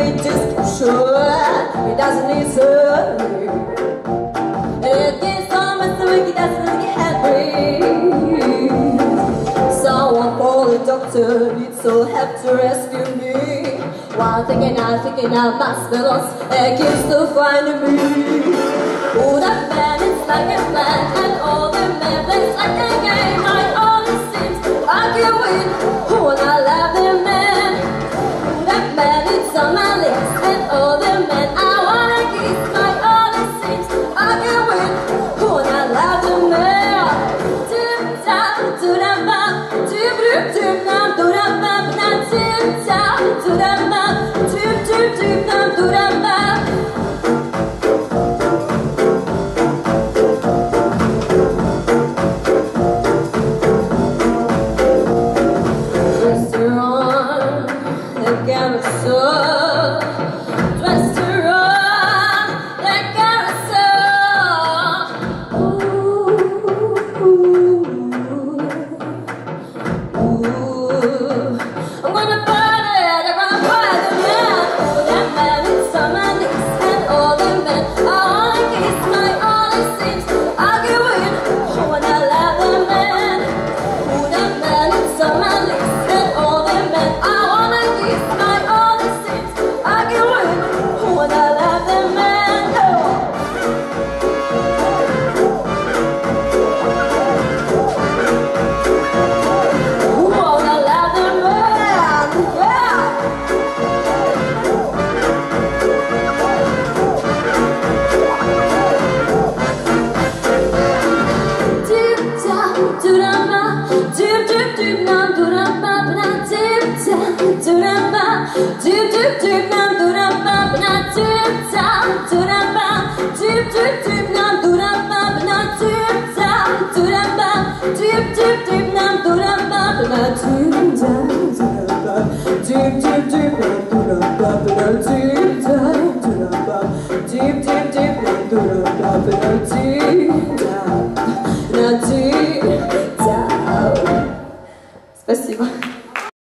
it just sure it doesn't need. And it gets so so it happy. Someone call doctor, needs help to rescue me. While thinking I, thinking I must be lost, it keeps to find me. Oh, that man is like a man, and all the men plays like a game. I only seems I can win. Oh, I 춥다 두란 밤 춥춥춥 난 두란 밤난 춥다 두란 밤 춥춥춥 난 두란 밤난 춥다 두란 밤 춥춥춥 난 두란 밤난 춥다